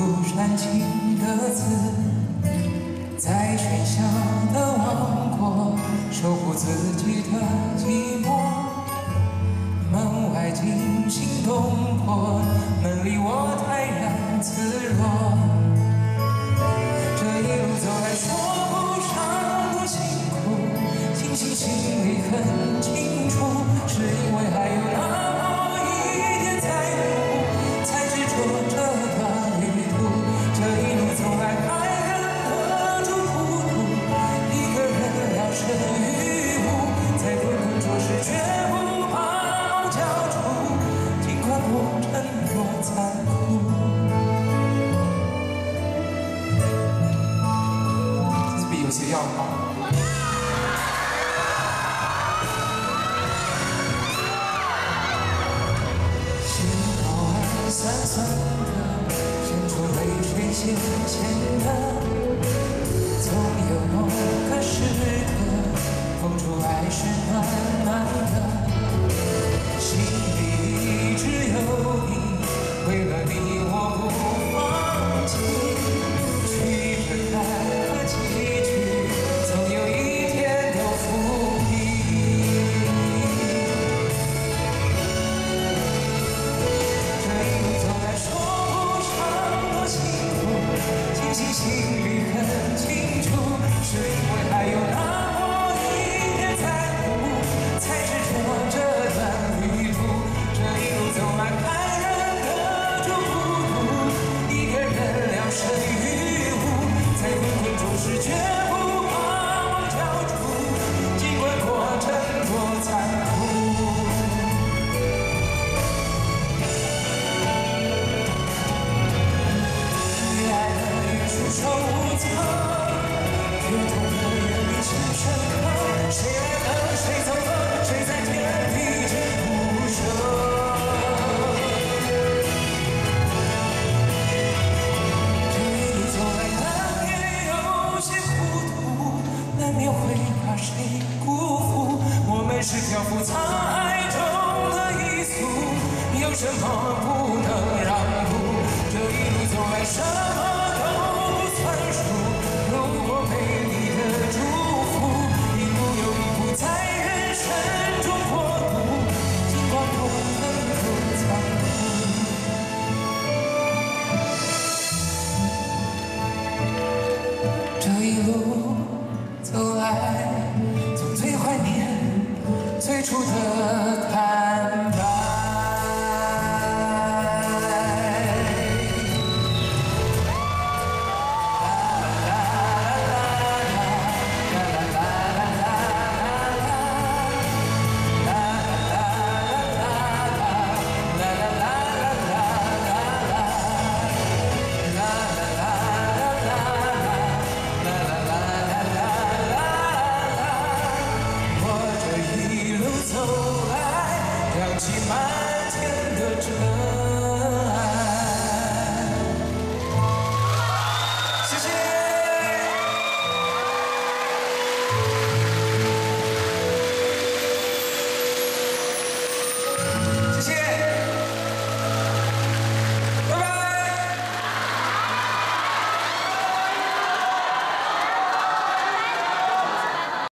不煽情的字，在喧嚣的王国守护自己的寂寞，门外惊心动魄，门里我泰然自若。是漂浮沧海中的一粟，有什么不能让步？这一路走来，什么都算数。如果给你的祝福，一步又一步，在人生中过渡，尽管不能够残留。这一路。付出的。